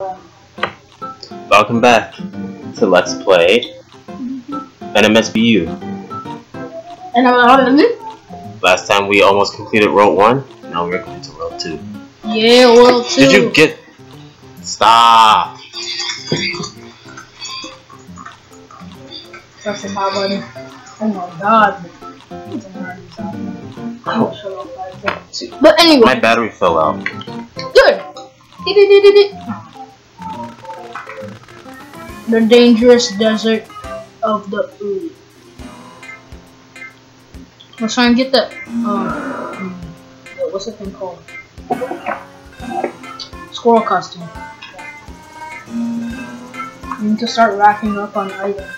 Welcome back to Let's Play mm-hmm. NMSBU. And I'm Last time we almost completed World 1, now we're going to World 2. Yeah, World 2. Did you get... Stop! Press the power button. Oh my god. Oh. But anyway, My battery fell out. good. The dangerous desert of the Ooh. Let's try and get the um, what's the thing called? Squirrel costume. We need to start racking up on items.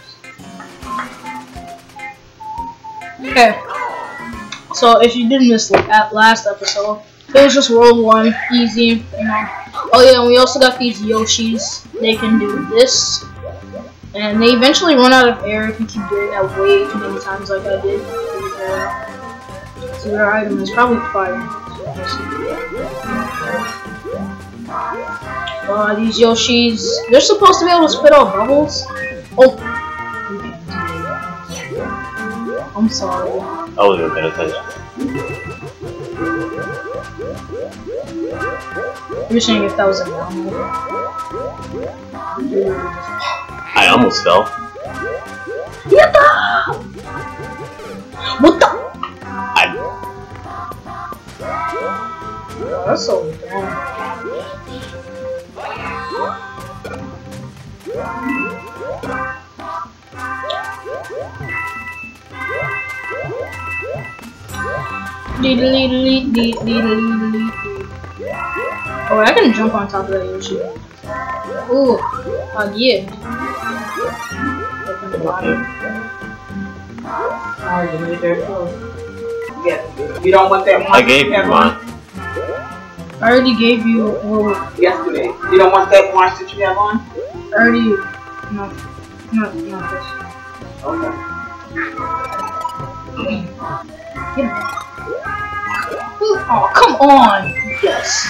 Okay. So if you didn't miss at last episode, it was just World One, easy, you know. Oh yeah, and we also got these Yoshis. They can do this, and they eventually run out of air if you keep doing that way too many times, like I did. So their item is probably fire. Uh, these Yoshis, they're supposed to be able to spit out bubbles. Oh, I'm sorry. I wasn't paying attention. You're saying if that was a normal. I almost fell. Yatta! What the? I... That's so dumb. Diddly dee diddly dee. Oh, I can jump on top of that Yoshi. Ooh, uh, yeah. The bottom. You need their clothes. Yeah, you don't want that one. I gave you one. I already gave you. Well, Yesterday. You don't want that one that you have on? I already. No, no, not this. Okay. Get it. Oh, come on! Yes!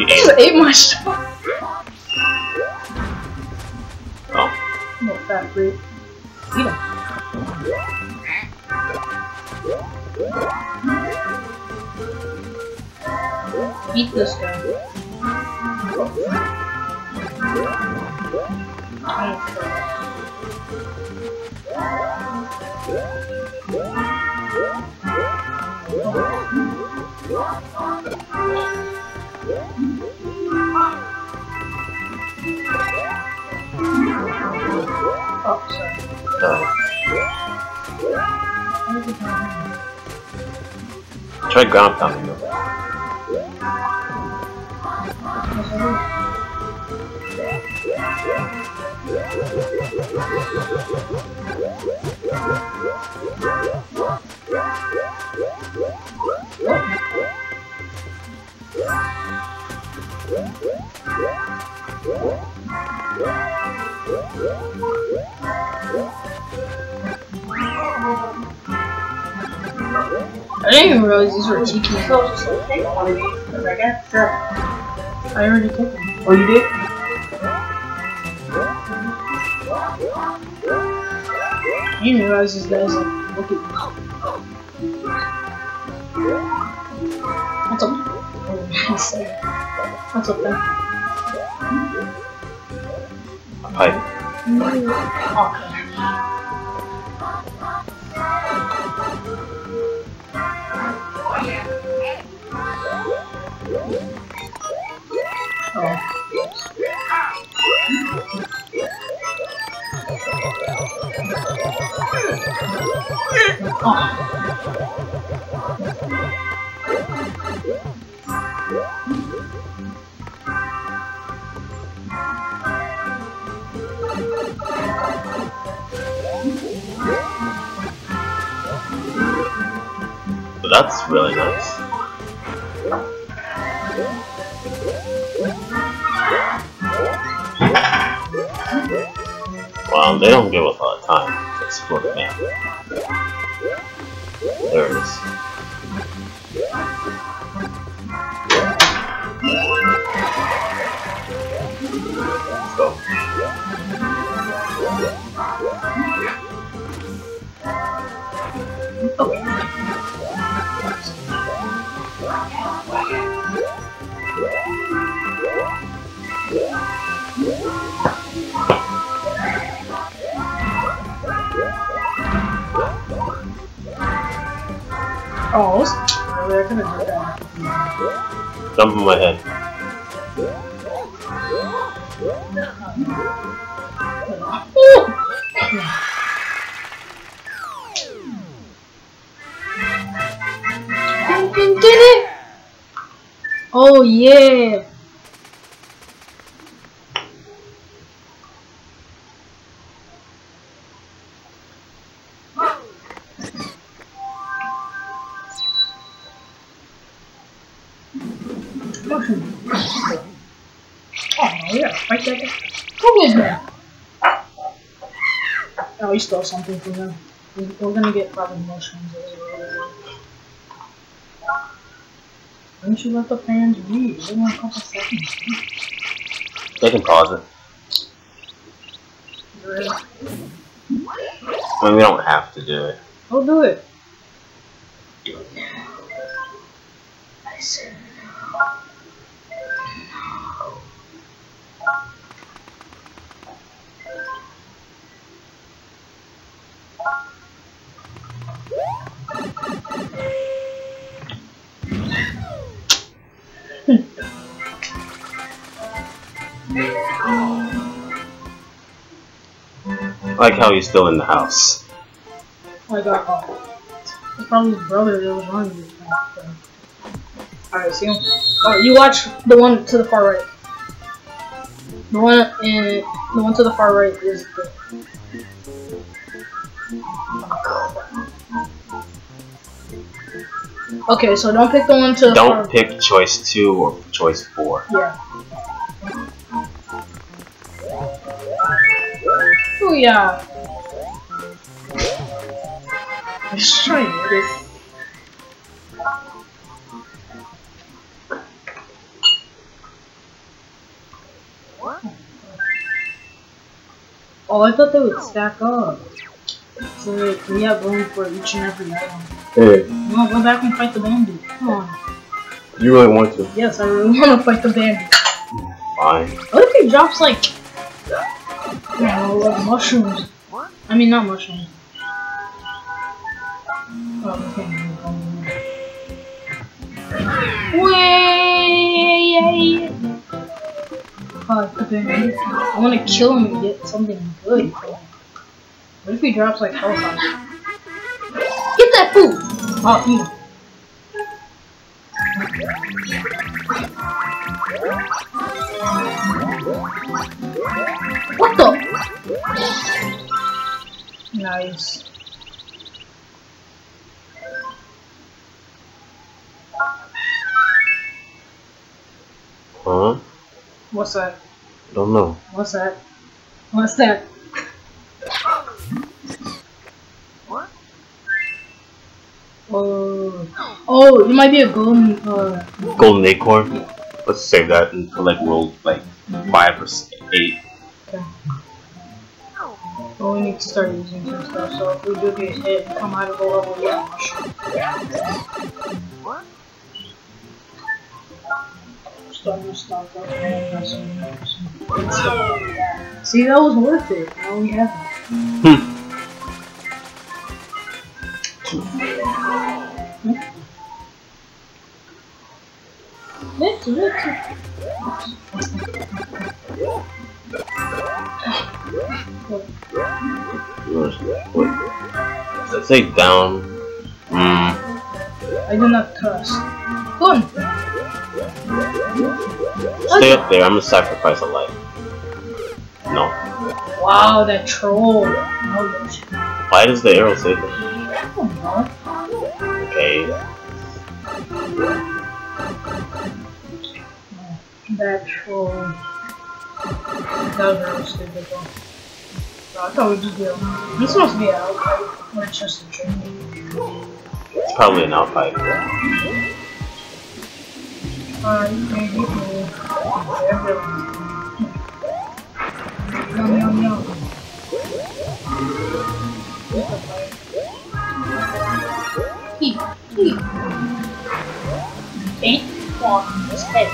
You You ate my stuff! Oh. No fat fruit. Eat him. Eat this guy. Oh, try ground pounding I didn't even realize these were tiki. So just like, take one of these. Cause I got sure. I already took them. Oh, you did? I didn't realize these guys like look at What's up? What's up there? A pipe. Okay. That's really nice. Wow, they don't give a lot Jump in my head. Oh yeah. Oh, something from. We- We're gonna get probably mushrooms. Why don't you let the fans read? Give them a couple seconds. They can pause it. Really? I mean, we don't have to do it. I'll do it. I said like how he's still in the house. Oh my god. Oh. It's probably his brother that was this thing. Alright, see him? Oh, you watch the one to the far right. The one in the one to the far right is Okay, so don't pick the one to Don't pick choice two or choice four. Yeah. Oh yeah. Just try to it. Oh, I thought they would stack up. So we have room for each and every item. Hey, No, go back and fight the bandit. Come on. you really want to? Yes, I really want to fight the bandit. Fine. What if he drops like, you like mushrooms? I mean, not mushrooms. Oh, okay. Way! Oh. I want to kill him and get something good. What if he drops like helicopter? Get that food! Oh, eat him. What the? Nice. Huh? What's that? Don't know. What's that? What's that? Oh, oh, it might be a golden. Uh, Golden acorn. Let's save that until like world like five or eight. well, we need to start using some stuff. So if we do get hit, come out of the level, yeah. Starting to stock up and have some, some good stuff. See, that was worth it. Now we have it. Let's. Does it say down? Hmm. I do not trust. Go on. Stay up there. I'm gonna sacrifice a life. No. Wow, that troll. Why does the arrow say that? I don't know. Okay. That troll. That was really stupid though. I thought we just do. He's supposed to be out, like, or just a training. It's probably an outfight. Uh, maybe cool. Yum yum yum. He. Eight on his head.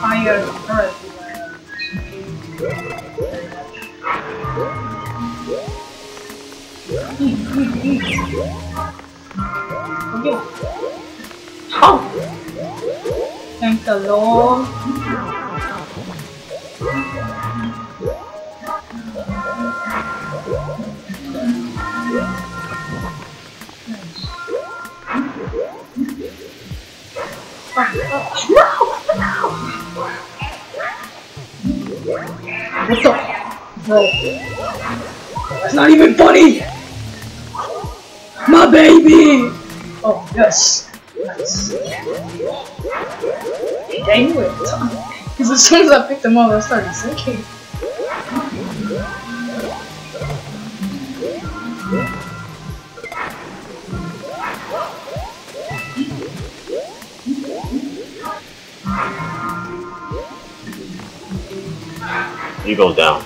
Higher earth. He, he, he. Okay. Oh! Thank the Lord. What the? Bro. That's not even funny! My baby! Oh, yes. Nice. Dang it. Because as soon as I picked them up, I started sinking. You go down.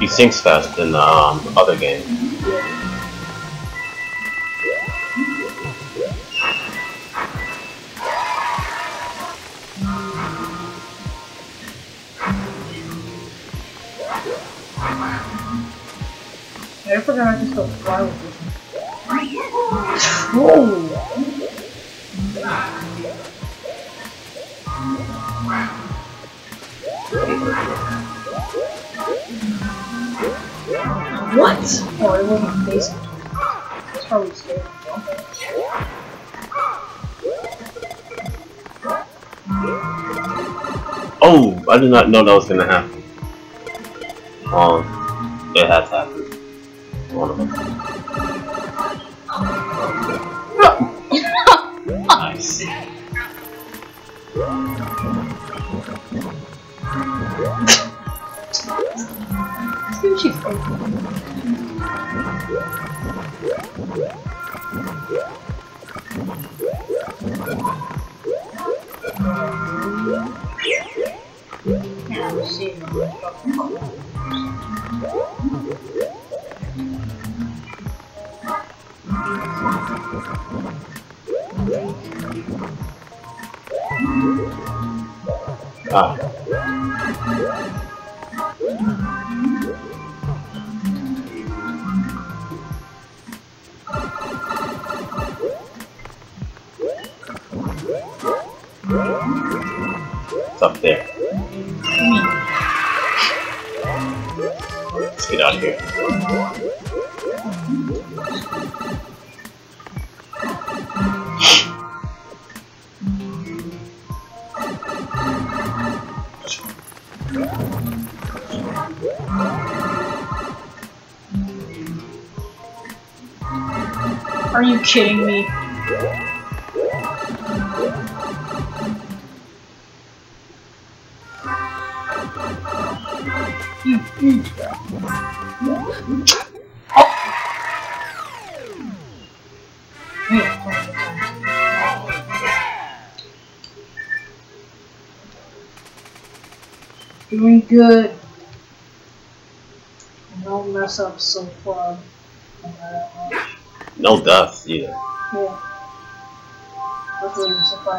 He sinks fast in the um, other game. I forgot I just go fly with this. Whoa! What? Oh, it wasn't facing. That's probably. Oh, I did not know that was gonna happen. Um, it had to Ah, it's up there. Let's get out of here.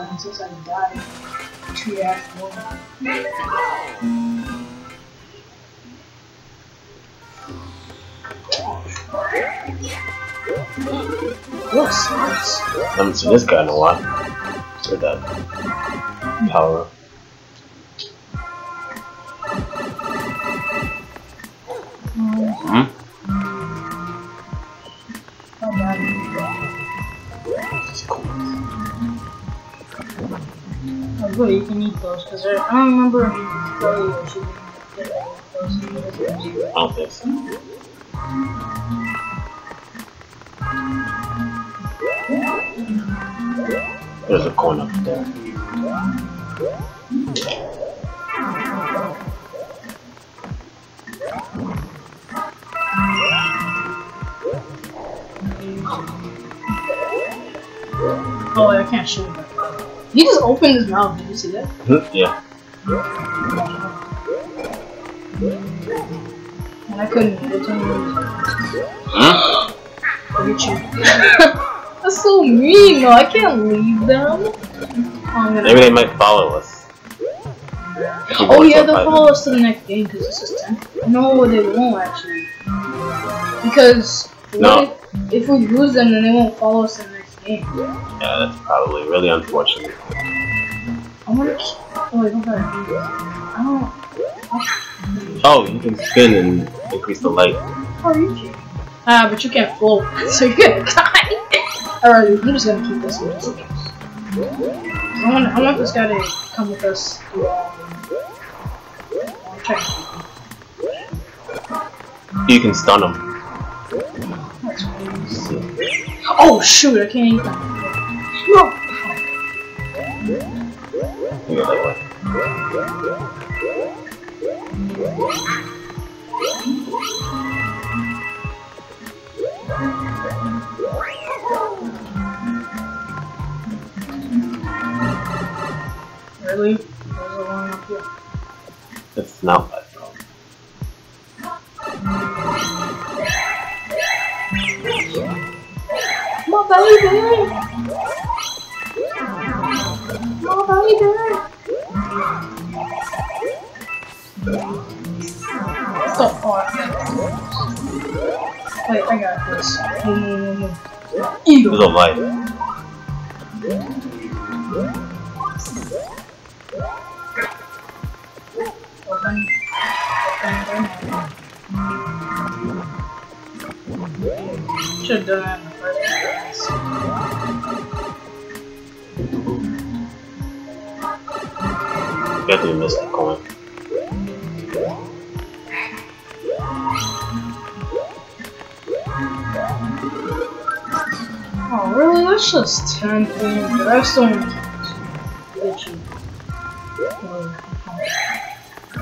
Luckily, I'm surprised since I died. Two after one. Looks nice. I haven't seen this guy in a while. Look at that. Power Cool. You can eat those because I don't remember if you play or should get those. Don't. There's a coin up there. Oh, I can't shoot. He just opened his mouth. Did you see that? yeah. And I couldn't it. Hmm? Look you. That's so mean. No, I can't leave them. Oh, Maybe they might follow us. Oh yeah, they'll follow us to the next game because this is 10. No, they won't actually. Because No. if, if we lose them, then they won't follow us to the next game. Yeah, that's probably really unfortunate. I wonder. Oh wait, go ahead. I don't. Oh, you can spin and increase the light. How are you? Ah, but you can't float, so you're gonna die. Alright, I'm just gonna keep this one just in case. I want, I want this guy to come with us to, I'll try to keep him. You can stun them. Oh shoot, I can't that. No! You that. Really? There's one up here. It's not that. My baby! My baby! The fuck? Wait, I got this. No, place. You have to miss the coin. Oh, really? That's just 10 things. The don't count.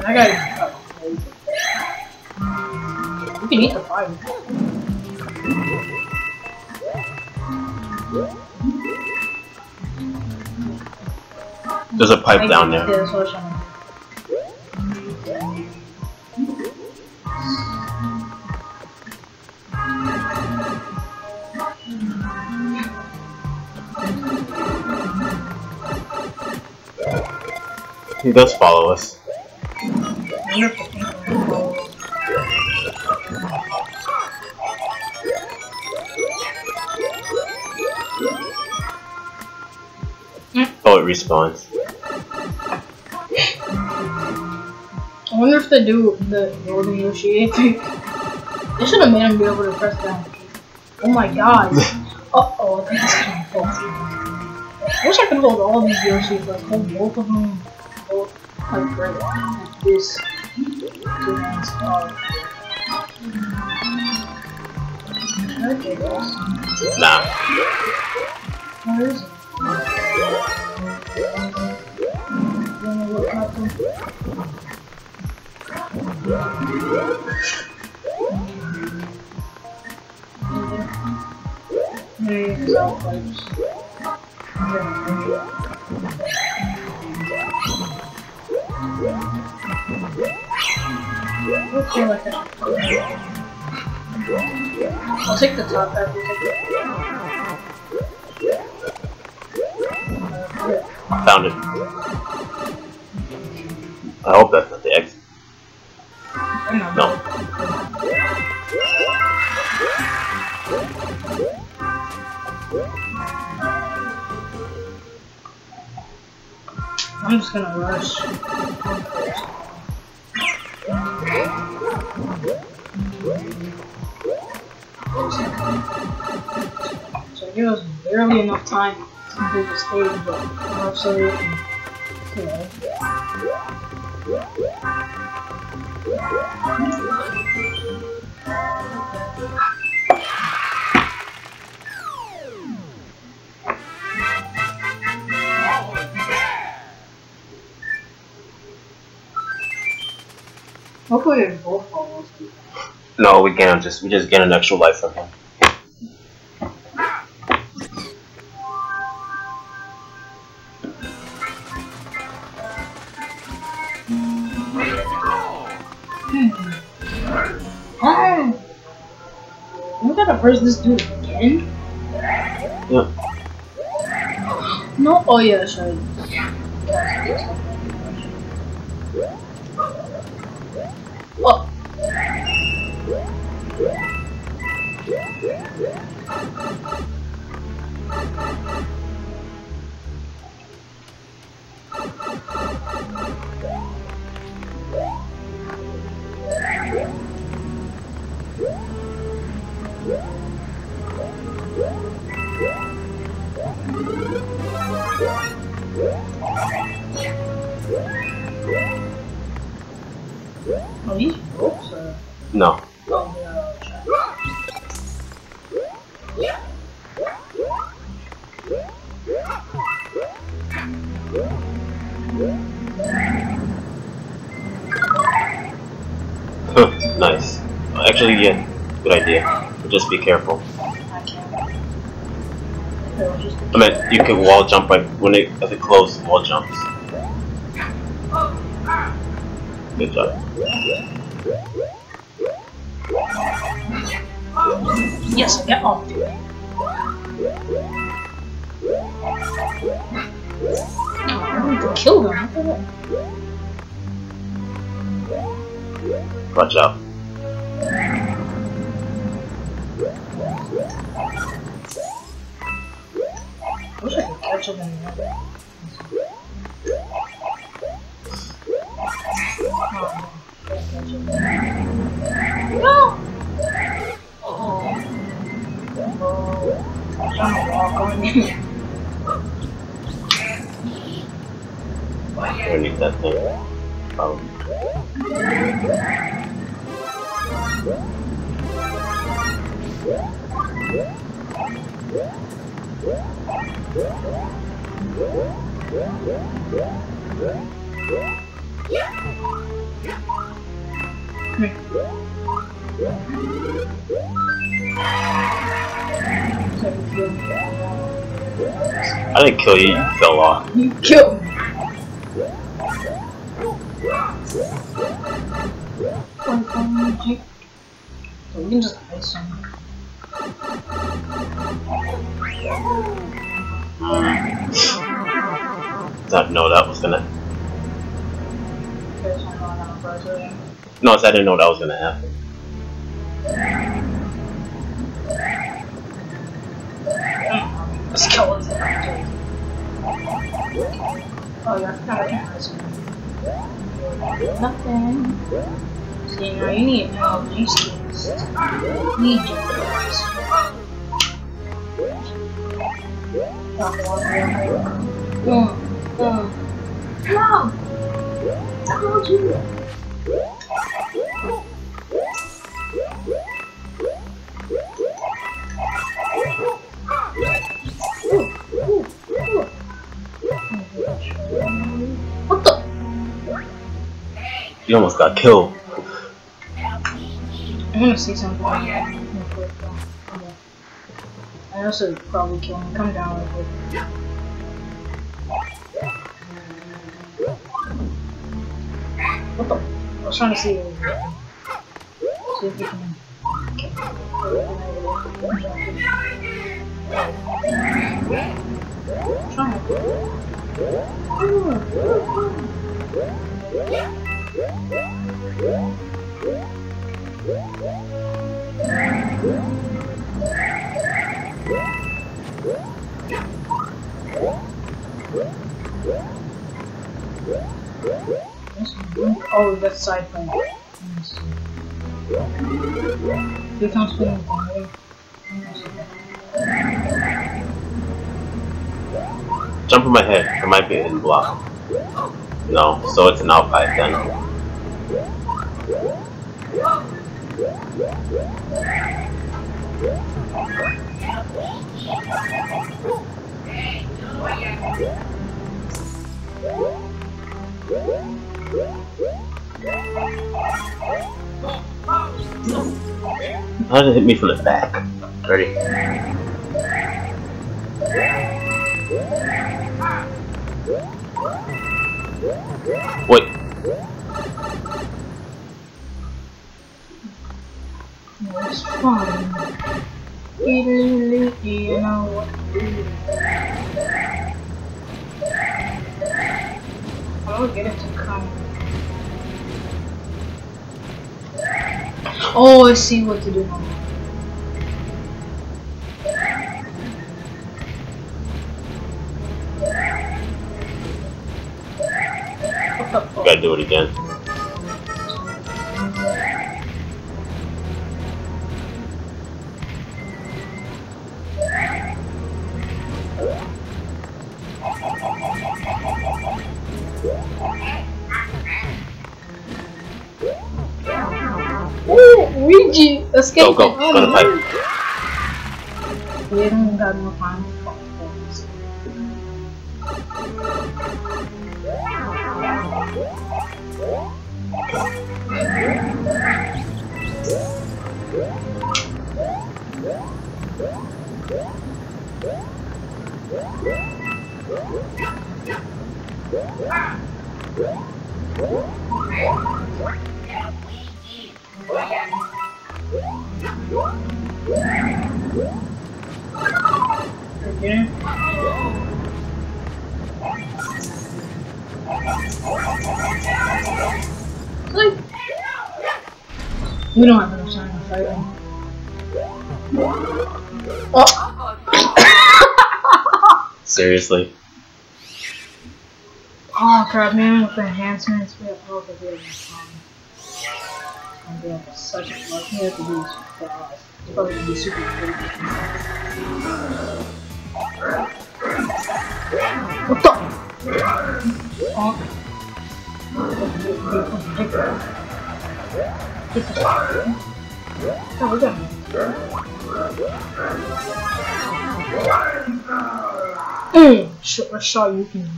I gotta You can eat the five. There's a pipe down there. He does follow us. to do. I wonder if the people will follow. Oh, it respawns. I wonder if they do the Golden Yoshi. They should have made him be able to press down. Oh my god. Uh oh, I think it's of cool. I wish I could hold all these Yoshis, like hold both of them, like right this. Two hands. Should I take this? Nah. Where is it? Wanna look at? There you go, pipes. Okay, like that. I'll take the top half. you take the- I found it. I hope that's not the exit. No. I'm just gonna rush. Time to complete the stage, but enough so we can Hopefully it's both balls. No, we can't. Just we just get an extra life from him. We gotta press this dude again? Yeah. No, oh yeah, sorry. Oh. Wall jump like when it as it closes, wall jumps. Good job. Yes, I get off. I need to kill them. What the heck? Watch out. That thing. Um, I didn't kill you. You fell off. You killed can just ice him. Not know that was gonna. I'm not gonna press it. No, I didn't know that was gonna happen. A skeleton. Oh, I can't ice him. Nothing. See, now you need LG skins. Need you! What? You almost got killed. I'm gonna see something. quick, though. Okay. I also probably kill him. Come down real quick. What the? I was trying to see. See if we can. Oh, Oh, that's side plane. Here comes spinning. Jump in my head. There might be in block. No, so it's an out fight then. How did it hit me from the back? Ready? Wait. It's fine. You know what to do. I'll get it to come. Oh, I see what to do? Gotta do it again. Luigi! Escape! Go, go, go to no. pipe. We haven't got. We don't have enough time to fight him. Oh! Seriously. oh crap, man, with the enhancements, we have we have enough time. And we have such a luck. We have to do this fast. It's probably gonna be super quick. What the? Oh. Get the. Oh, we got Mm, sh- a shot you can.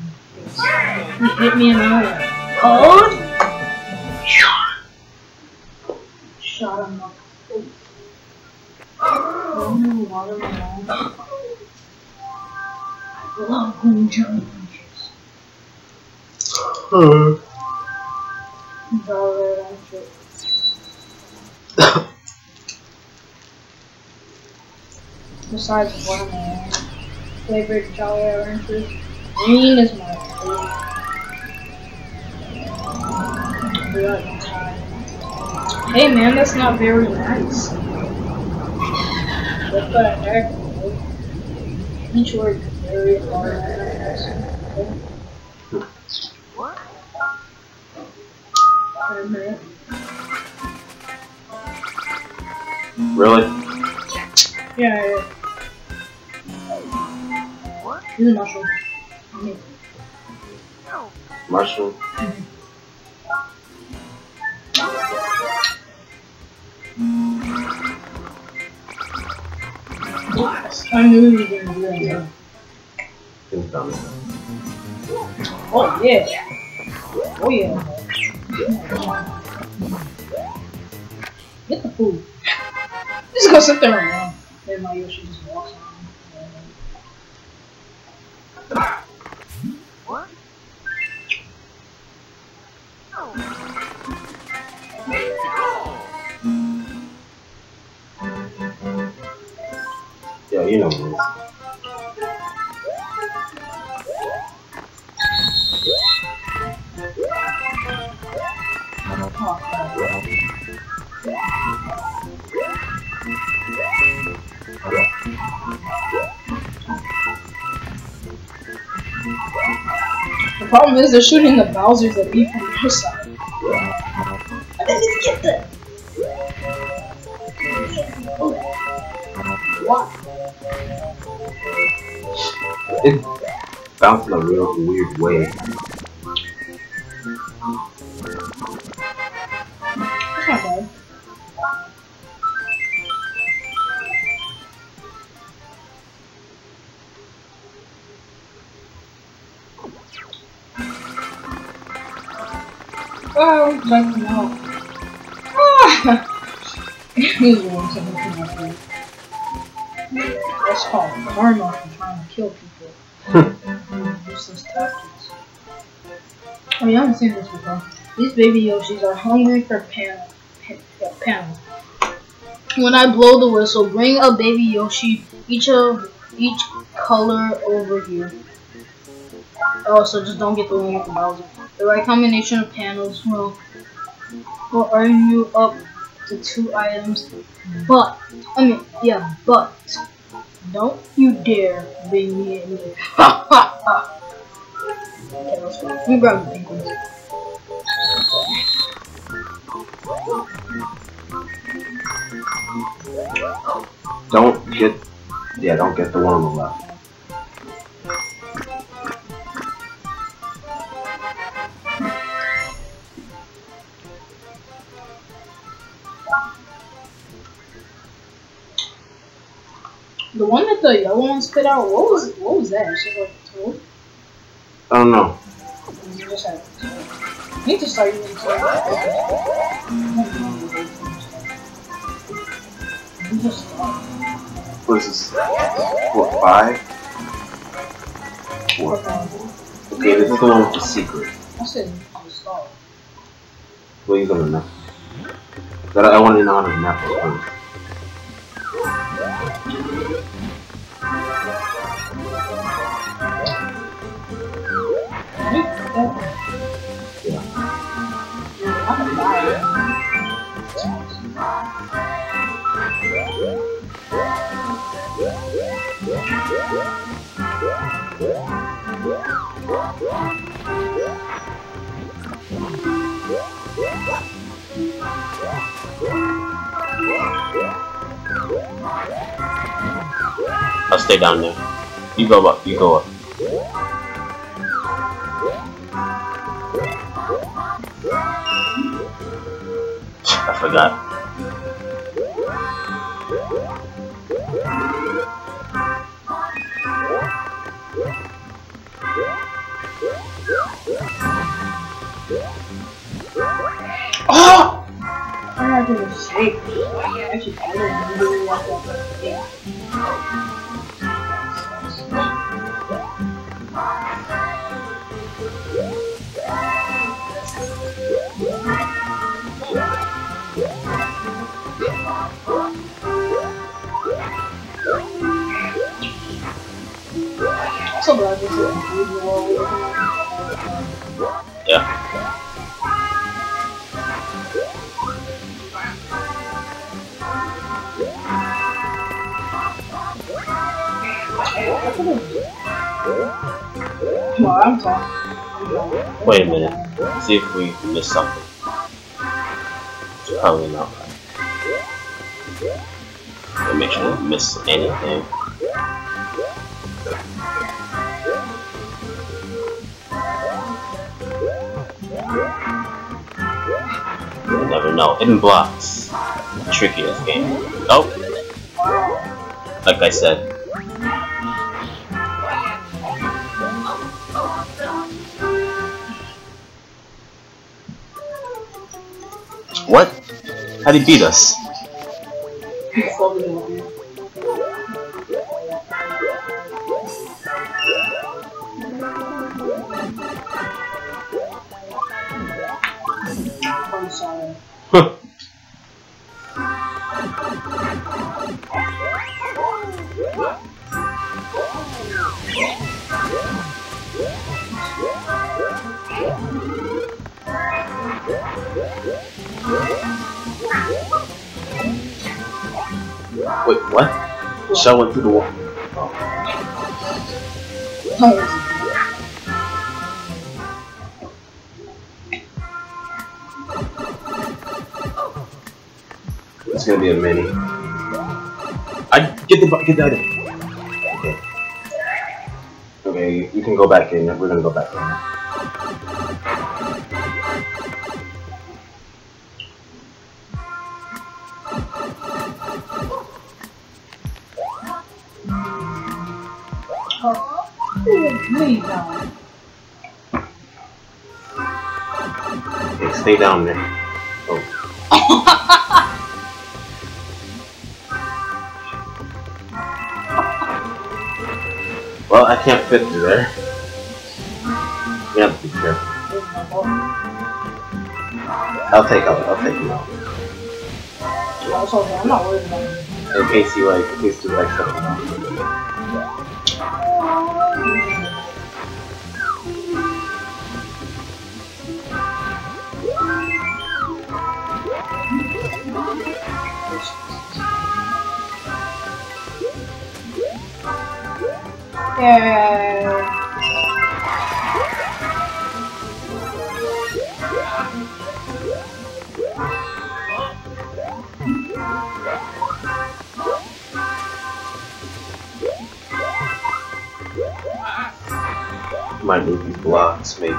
You hit me in the eye. Oh! Shot him up. Oh. I love green jelly punches. Jolly Rancher. Besides watermelon, flavored Jolly Ranchers, green is my favorite. Hey man, that's not very nice. What the uh, heck? dude? Each is very hard. Really? Yeah, yeah. What? Is a mushroom. Okay. No. Mushroom? I knew you were gonna do that. Yeah. Me. Oh yeah. Oh yeah. Just go sit they're shooting the Bowsers at me from their side. I didn't even get that. Oh. What? It bounced in a real weird way. Him out. Ah! He's one something like that. That's called karma for trying to kill people. Useless tactics. Oh, you haven't seen this before. These baby Yoshis are hungry for pan, pan, panel. When I blow the whistle, bring a baby Yoshi, each of each color over here. Oh, so just don't get the one with the Bowser. The right combination of panels will will earn you up to two items. But I mean, yeah, but don't you dare bring me in here. Ha ha ha. Okay, let's go. Let me grab the pink ones. Don't get, yeah, don't get the one on the left. The one that the yellow one spit out, what was what was that? It's just like a toad? I don't know. You just had I need to start using. You just What is this? What, five? Four. Okay, this is the one with the secret. I said. What are you gonna know? But I want to know how to map first. Gonna die. I'll stay down there. You go up. You go up. I forgot. See if we missed something. It's probably not right. We'll make sure we don't miss anything. You never know. Hidden blocks. Trickiest game. Oh! Like I said. What? How did he beat us? Shell went through the wall. It's gonna be a mini. I get the get that. Okay. Okay, you, you can go back in. We're gonna go back in. Stay down there. Oh. well, I can't fit through there. You have to be careful. I'll take out. I'll take you out. I'm not worried about it. In case you like, in case you like something. Yeah. Might move these blocks, maybe.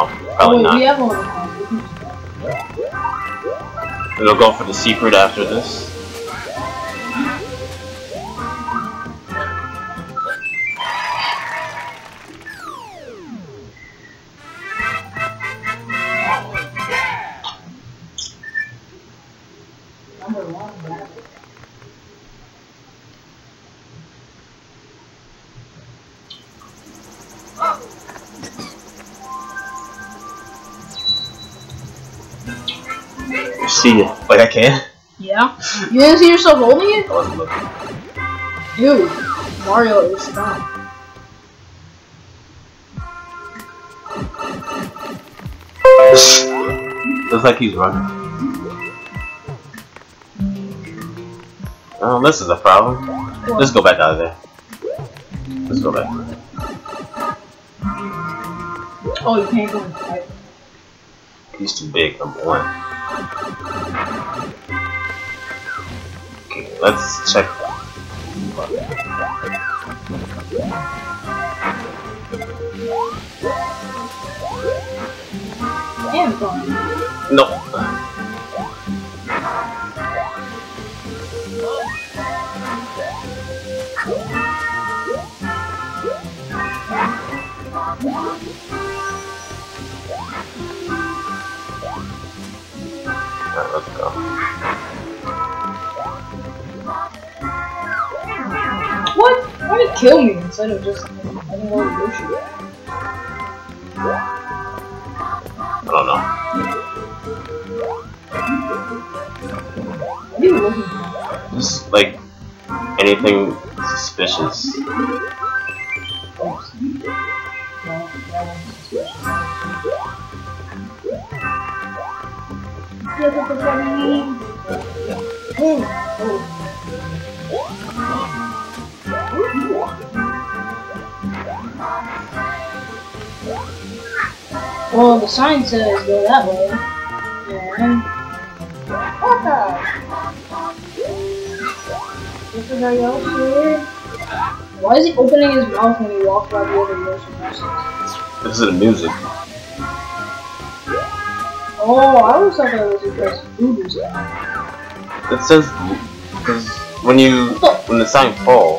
Oh, probably Oh, not. We'll go for the secret after this. You didn't see yourself holding it? I. Dude, Mario is strong. Looks like he's running. Oh, this is a problem. Let's go back out of there. Let's go back. Oh, you can't go inside. He's too big, number one. Okay, let's check. No. Alright, let's go. Why did it kill me instead of just letting go of Yoshi? I don't know. What are you looking for? Just like anything suspicious. Oops. Well, the sign says go that way. And what the? This is our Yoshi. Why is he opening his mouth when he walks by the other Yoshi houses? This is the music. Oh, I always thought that was because food was there. It says because when you when the sign falls.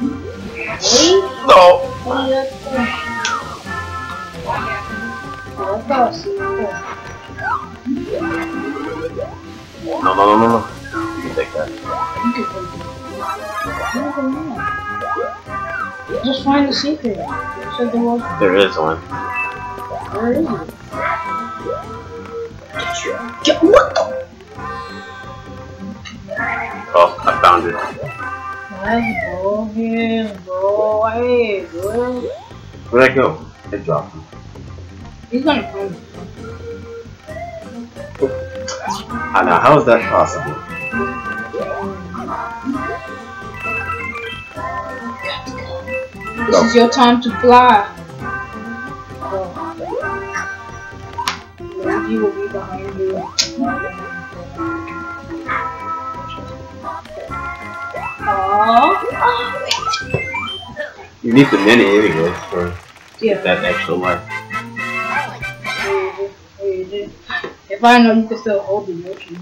No. Wait. Let's go. See No, no, no, no, no. You can take that. You can take it. Just find the secret. Said there was. There is one. Where is it? Get, what the? Oh, I found it. Let's go here, bro. Hey, bro. Where'd I go? It dropped. He's gonna find it. Ah, now how is that possible? This Go. is your time to fly. Go. Luigi will be behind you. You need the mini anyway for Yeah. that extra life. If I know you can still hold the Yoshi.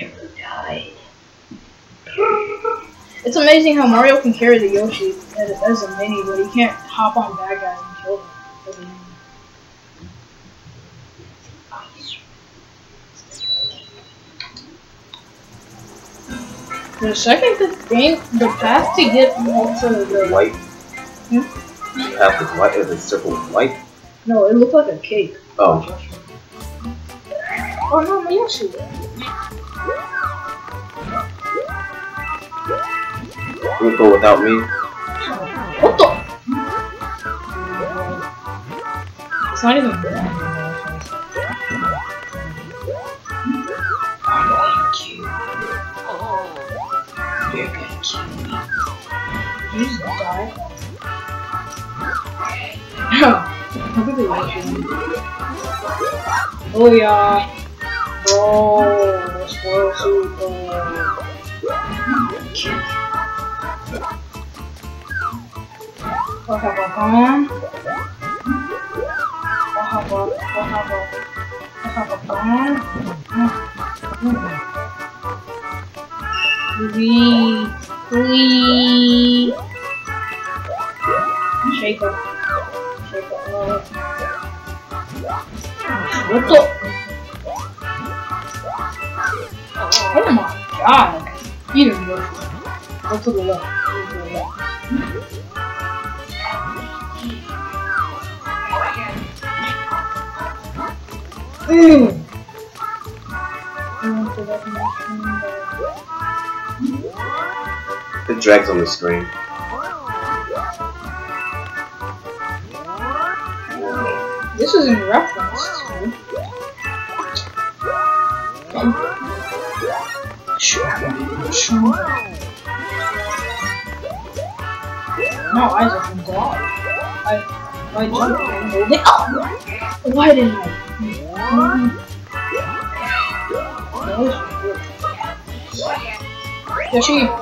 Never died. It's amazing how Mario can carry the Yoshi as, as a mini, but he can't hop on bad guys The second the thing, the path to get to the White. Hmm? You have this white as a circle white. no, it looked like a cake. Oh, Oh no, my Yoshi. you would go without me. What the? It's not even bad. I'm going to. Did you just die? Oh yeah. Bro, super. Kill me. Wahhabaham. Wahhabah. Wahhabah. Wahhabaham. 喂。Drags on the screen. This is in reference to. No, Isaac, I'm God. I, I jumped and hold it up. Why didn't I? Yoshi.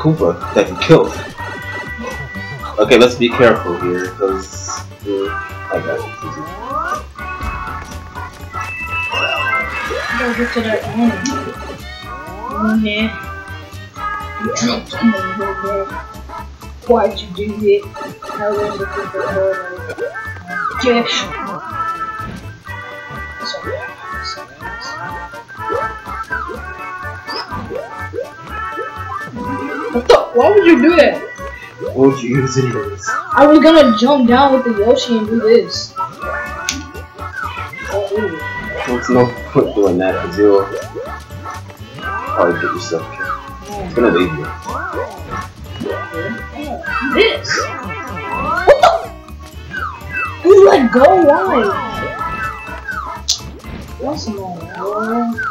Koopa that can kill. Okay, let's be careful here, because. I got it. In. You jumped the. Why'd you do it? I was looking for her. Cash. You do that? Won't you use? I was gonna jump down with the Yoshi and do this. Oh, There's no point doing that, because you'll probably get yourself killed. It's gonna leave you. This? What the? You let go? Why? That's not.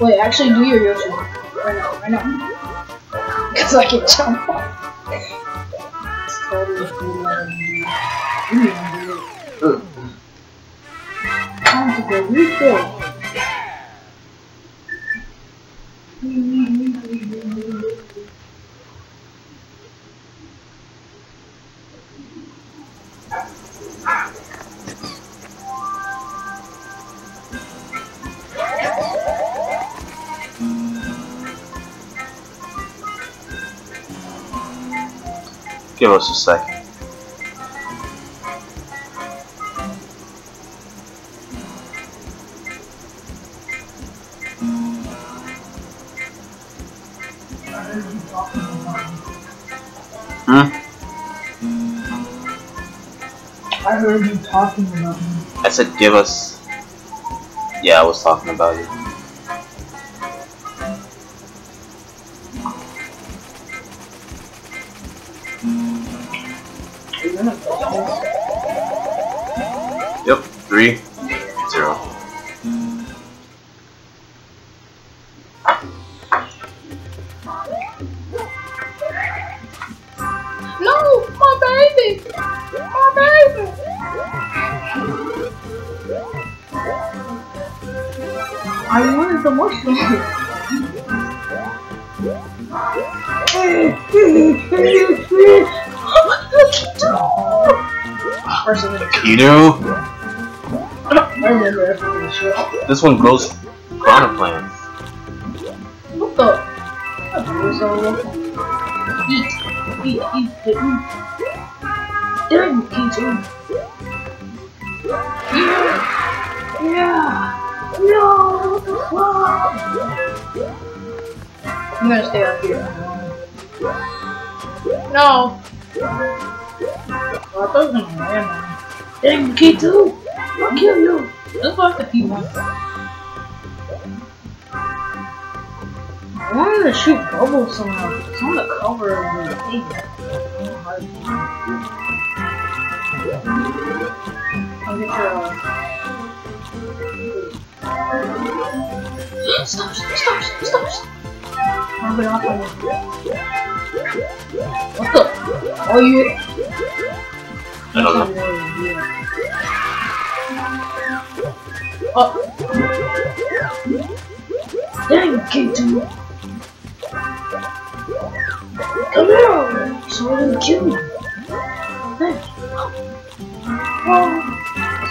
Wait, actually do your Yoshi. Need to do it. Time to go refill. Give us a second. Hmm? I heard you talking about me. I said give us. Yeah, I was talking about you. This one grows piranha plants. What the? Eat, eat, eat, eat. Dang, eat. Yeah, yeah. No? I'm gonna stay up here. No. Oh, I thought it was gonna land. Dang, key too. I'll kill you. The key one. I wanted to shoot bubbles somehow. It's on the cover of the thing. I'll get your. Uh... Stop! Stop! Stop! Stop! I'm going off on. What the? Oh, you. I Oh. Dang, K2. Come here! So I didn't kill you. Hey. Squad.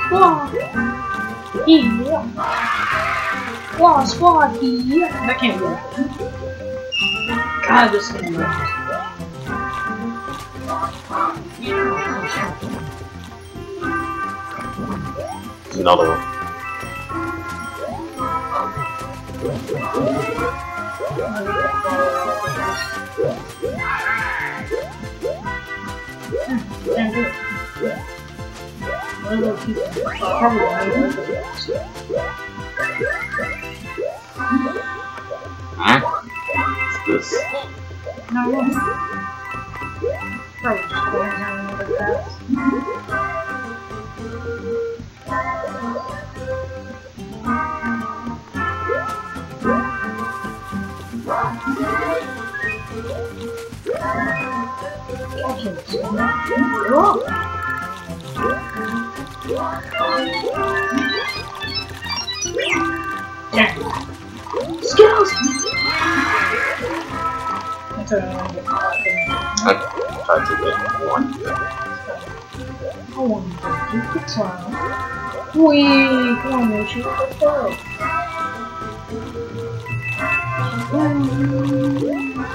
Squad. Squad, squad, yeah. That can't it. God, this thing There's another one. Can't people? Uh, probably. Probably just going down another path. Okay, so now, Damn. Skills! That's what I want to get caught in. I tried to get one. I want to do the clown. Wee! Come on, Yoshi. Let's go.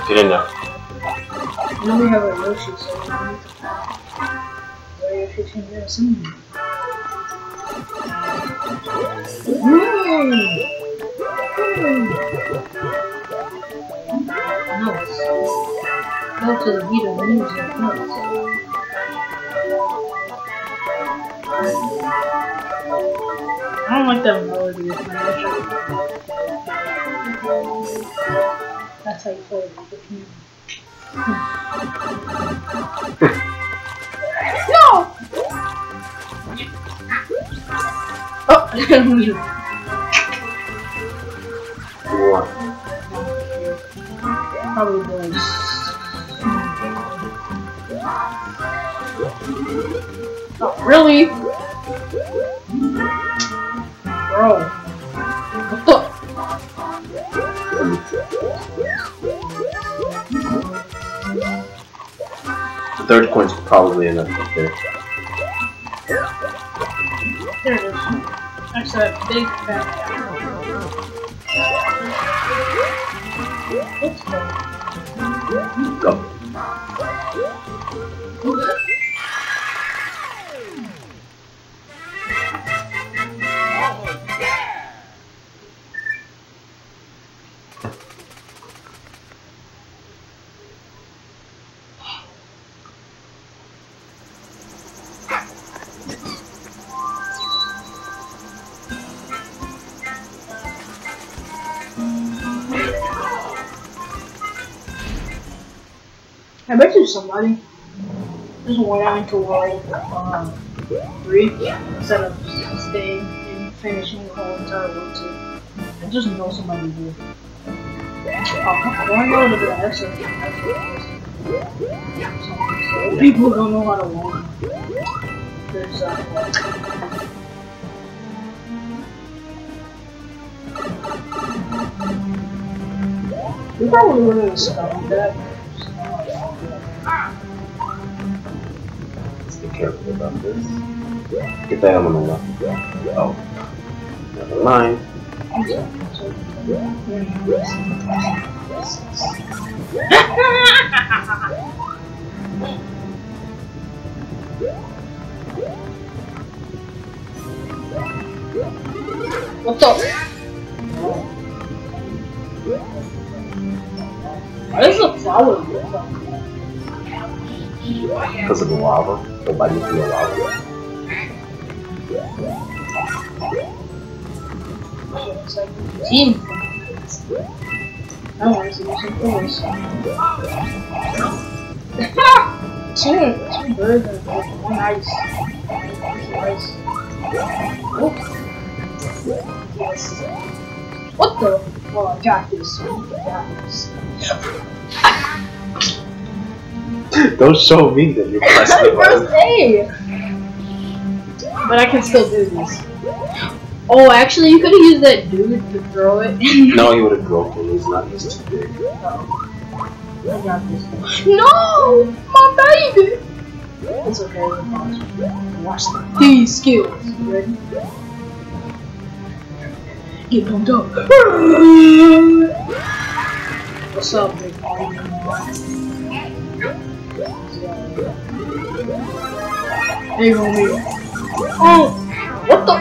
Get in there. We have a Yoshi, so we need to find where Yoshi can get us in. Mmm! Nice. Go to the beat of music. I don't like that melody That's how you play it the piano. No! Oh! One. Probably was. Not really! Bro. Third coin's probably enough there. There it is. A big fat. I bet you somebody just went out into world uh, three instead of staying and finishing the whole entire world two. I just know somebody did. I want to know the extra. So people don't know how to walk. There's uh, we probably would have spelled that. Careful about this. Get that on the left. Oh. Never mind. What's up? Why is the flower? Because of the lava. Nobody can the lava. It's like team. I want to see some photos. two, two birds and one ice. Ice. Oh. Yes. What the? Oh, I got this. I got this. Don't show me that you're pressing the First button. aid! But I can still do this. Oh, actually, you could have used that dude to throw it. No, he would have broken. He's not. He's too big. I got this. No! My baby! It's okay, watch these skills. You ready? Get pumped up. What's up, big boy? Oh! What the?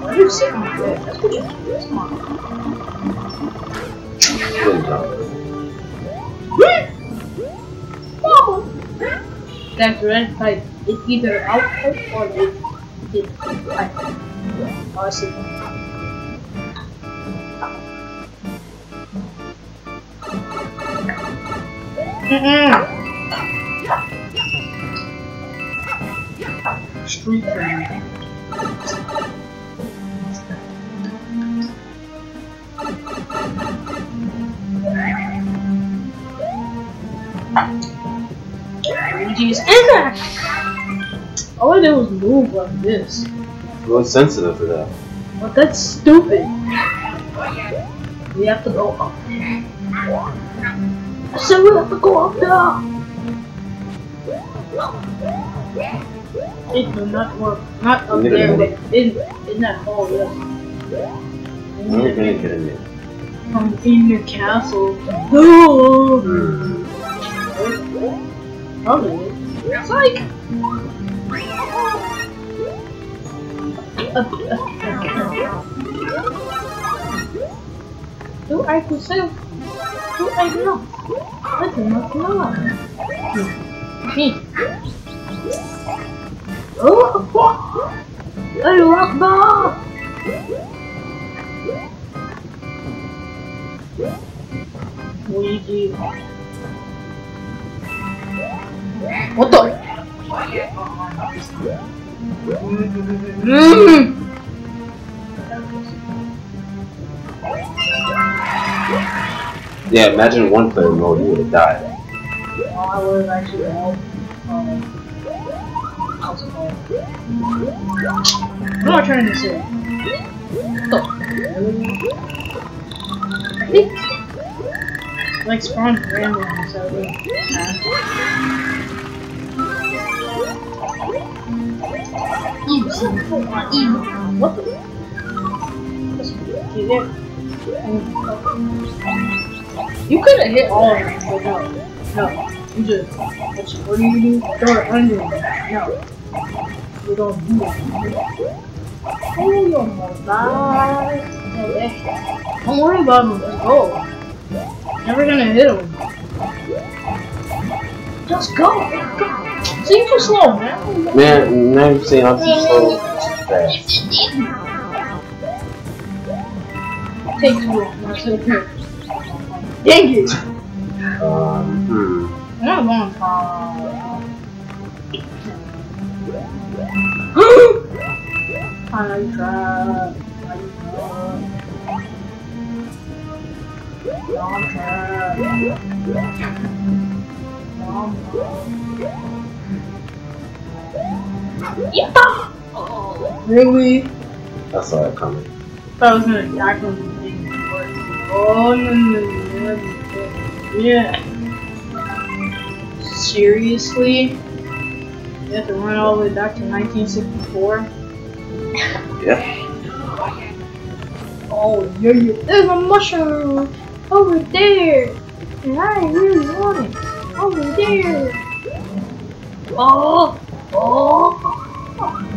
Why you? That's what you do. Mama! Red pipe. It's either output or it, it pipe. Oh, I see. Mm-mm. Street food. Jeez, and that! All I did was move like this. He was sensitive to that. But that's stupid. We have to go up. I said we have to go up there. It will not work. Not up there, but in, in that hole, yes. I'm gonna get in there. From in your castle. Oh, Hmm. probably. It's like. Do I possess? Do I not? I do not know. Me. Oh? I love. Luigi. What the? Mm. Yeah, imagine one player mode, you would have died. Oh, I would have actually helped. What am I trying to say? What the? I think like spawned randomly, so Easy, come on. What the? You? You could have hit all of them, but no. No. You just. What do you do? Throw it under. No. That. Oh, your. Don't worry about him. Just go. Never gonna hit him. Just go. too slow, man. Man, now you're saying I'm too slow. Take too long. Dang it. Um, hmm. Not going far. I trap. I trap. Long trap. Long Yeah. Really? I saw it coming. I was gonna the thing. Oh no no no no. Yeah. Seriously? You have to run all the way back to 1964? Yeah. Oh, yeah, yeah. There's a mushroom over there. And I really want it. Over there. Oh, oh,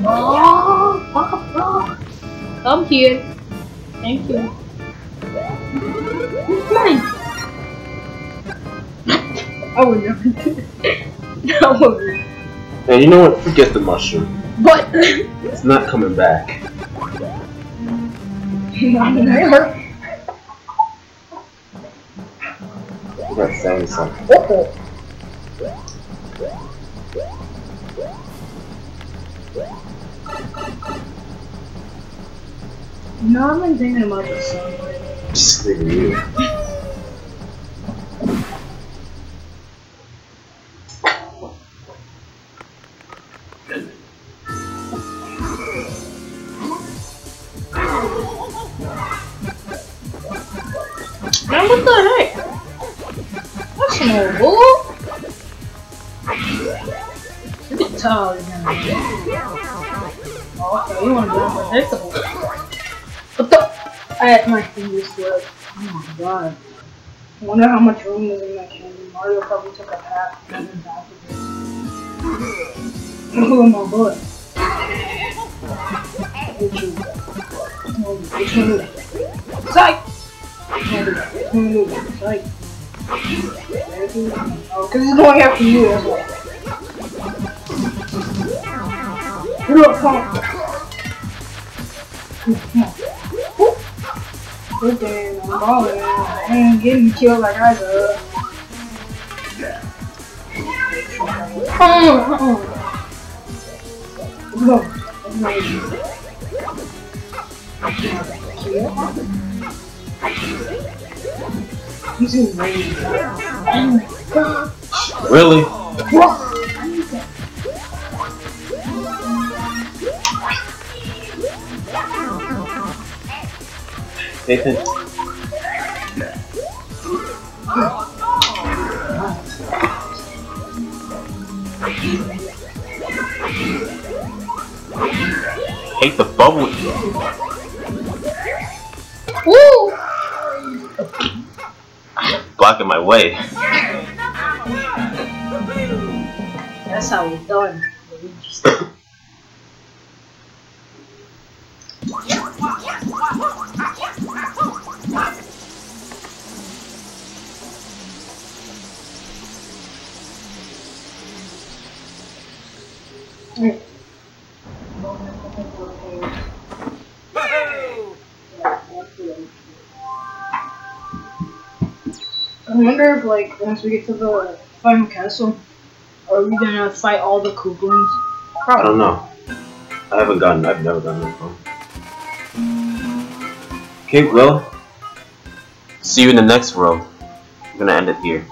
oh, oh, oh. Come here. Thank you. Mine. I would never do that. Would. And you know what? Forget the mushroom. But. It's not coming back. Not there. You got saying something. Oh. No, I'm thinking about this song. Just you. To be unpredictable. What the? I had my fingers slipped. Oh my god. I wonder how much room is in that candy. Mario probably took a half and then half of it. Oh my god. One? Psych! Oh, because he's going after you as well. Get up, come Come Okay, I'm balling. I ain't getting killed like I do. Go. He's in rage. Oh my Nathan? Hate the bubble. Woo! Blocking my way. That's how we're done. Like, once we get to the final castle, are we gonna fight all the Koopalings? I don't know. I haven't gotten. I've never done this one. Okay, well. See you in the next world. I'm gonna end it here.